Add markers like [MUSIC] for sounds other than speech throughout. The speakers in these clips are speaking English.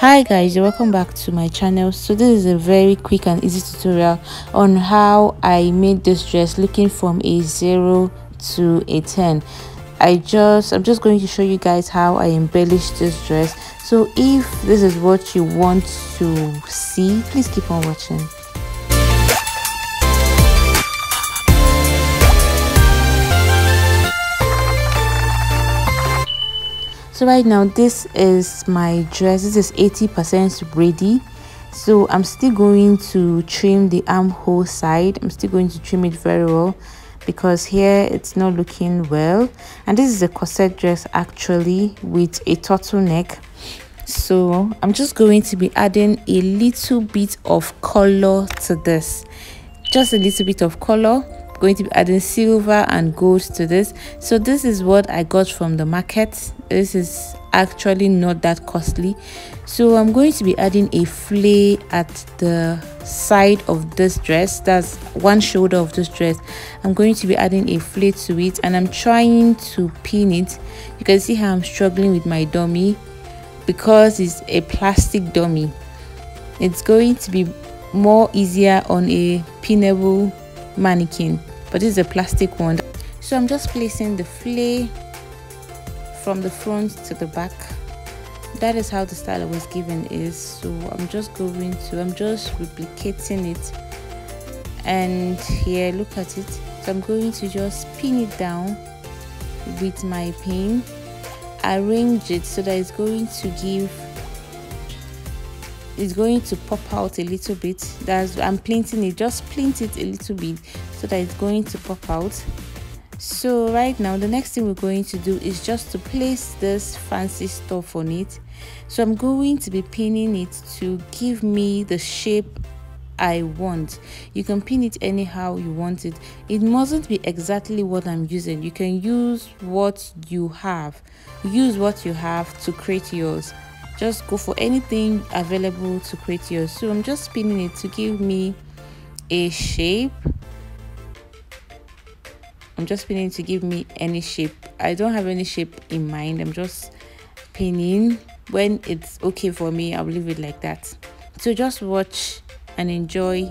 hi guys. Welcome back to my channel. So this is a very quick and easy tutorial on how i made this dress looking from a 0 to a 10 i just i'm just going to show you guys how i embellished this dress. So if this is what you want to see please keep on watching so right now this is my dress. This is 80 percent ready. So i'm still going to trim the armhole side. I'm still going to trim it very well because here it's not looking well. And this is a corset dress actually with a turtleneck so i'm just going to be adding a little bit of color to this. Just a little bit of color going to be adding silver and gold to this. So this is what i got from the market. This is actually not that costly. So i'm going to be adding a flay at the side of this dress. That's one shoulder of this dress. I'm going to be adding a flay to it and i'm trying to pin it. You can see how i'm struggling with my dummy because it's a plastic dummy. It's going to be more easier on a pinnable mannequin but this is a plastic one. So i'm just placing the flay from the front to the back. That is how the style I was given is. So i'm just going to i'm just replicating it. And here look at it. So i'm going to just pin it down with my pin. Arrange it so that it's going to give it's going to pop out a little bit that's i'm plinting it just plint it a little bit so that it's going to pop out so right now the next thing we're going to do is just to place this fancy stuff on it so i'm going to be pinning it to give me the shape I want. You can pin it anyhow you want it. It mustn't be exactly what I'm using. You can use what you have. Use what you have to create yours just go for anything available to create yours so i'm just spinning it to give me a shape. I'm just spinning to give me any shape. I don't have any shape in mind. I'm just pinning. When it's okay for me i'll leave it like that. So just watch and enjoy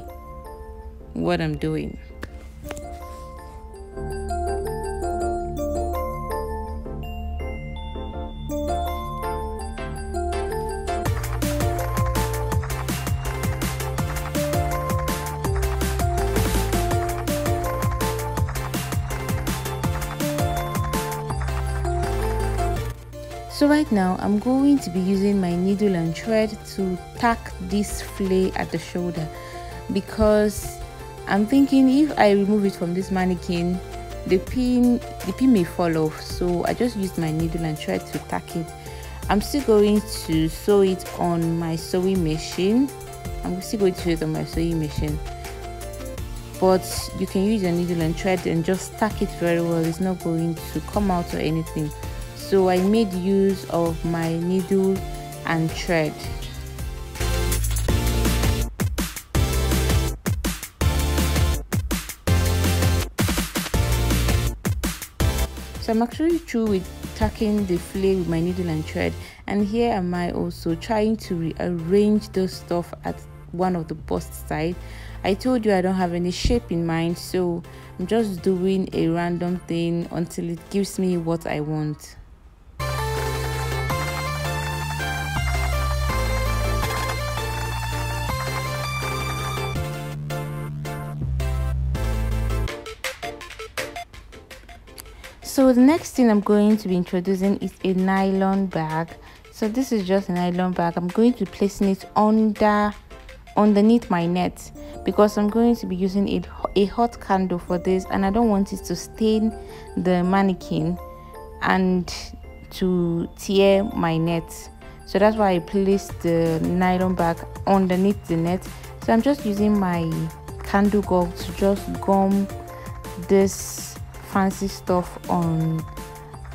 what i'm doing so right now i'm going to be using my needle and thread to tack this flay at the shoulder because i'm thinking if i remove it from this mannequin the pin the pin may fall off. So i just used my needle and thread to tack it. I'm still going to sew it on my sewing machine. I'm still going to sew it on my sewing machine. But you can use your needle and thread and just tack it very well. It's not going to come out or anything so I made use of my needle and thread. So I'm actually through with tacking the flay with my needle and thread and here am I also trying to rearrange the stuff at one of the bust side. I told you I don't have any shape in mind so I'm just doing a random thing until it gives me what I want so the next thing i'm going to be introducing is a nylon bag. So this is just a nylon bag. I'm going to be placing it under underneath my net because i'm going to be using a, a hot candle for this and i don't want it to stain the mannequin and to tear my net. So that's why i placed the nylon bag underneath the net. So i'm just using my candle gum to just gum this fancy stuff on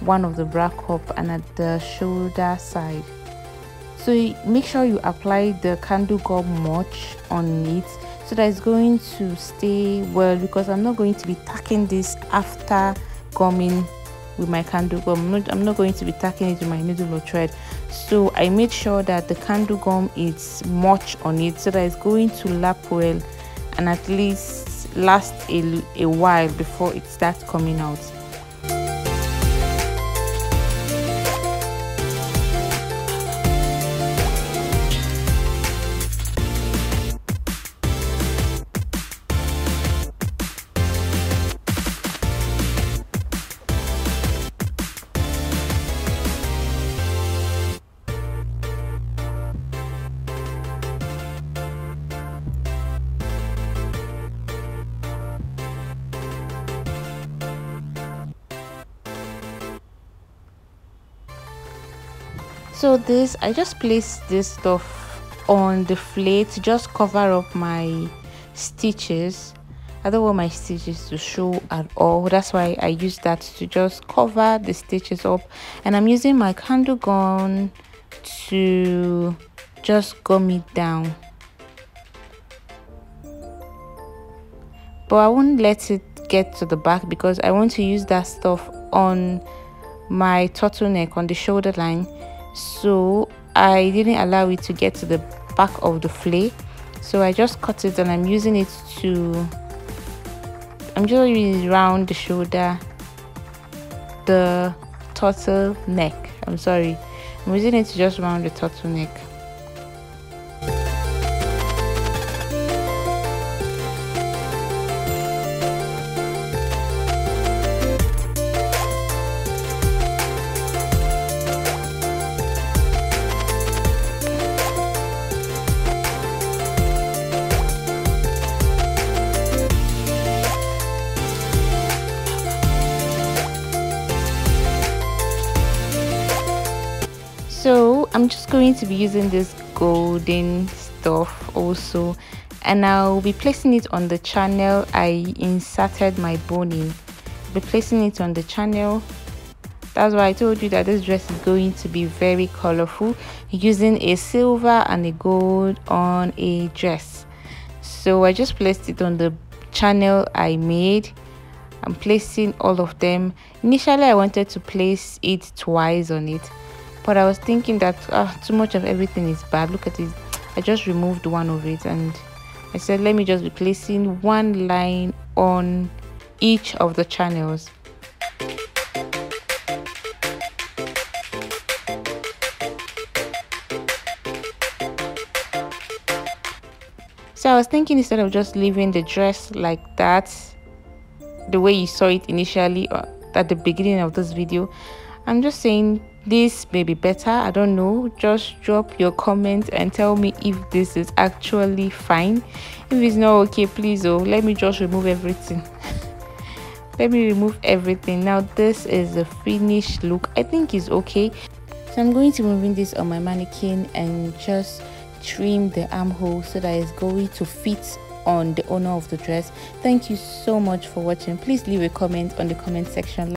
one of the bra cup and at the shoulder side. So make sure you apply the candle gum much on it. So that it's going to stay well because i'm not going to be tacking this after gumming with my candle gum I'm not, I'm not going to be tacking it with my needle or thread. So i made sure that the candle gum is much on it so that it's going to lap well and at least last a, a while before it starts coming out so this i just placed this stuff on the flay to just cover up my stitches. I don't want my stitches to show at all. That's why i use that to just cover the stitches up. And i'm using my candle gun to just gum it down. But i won't let it get to the back because i want to use that stuff on my turtleneck on the shoulder line so I didn't allow it to get to the back of the flay so I just cut it and I'm using it to I'm just using it around the shoulder the turtle neck I'm sorry. I'm using it to just round the turtleneck. so i'm just going to be using this golden stuff also and i'll be placing it on the channel i inserted my boning be placing it on the channel. That's why i told you that this dress is going to be very colorful using a silver and a gold on a dress. So i just placed it on the channel i made. I'm placing all of them. Initially i wanted to place it twice on it but i was thinking that uh, too much of everything is bad. Look at it i just removed one of it and i said let me just be placing one line on each of the channels. So i was thinking instead of just leaving the dress like that the way you saw it initially uh, at the beginning of this video i'm just saying this may be better i don't know. Just drop your comment and tell me if this is actually fine. If it's not okay please oh let me just remove everything. [LAUGHS] Let me remove everything. Now this is the finished look. I think it's okay. So i'm going to moving this on my mannequin and just trim the armhole so that it's going to fit on the owner of the dress. Thank you so much for watching. Please leave a comment on the comment section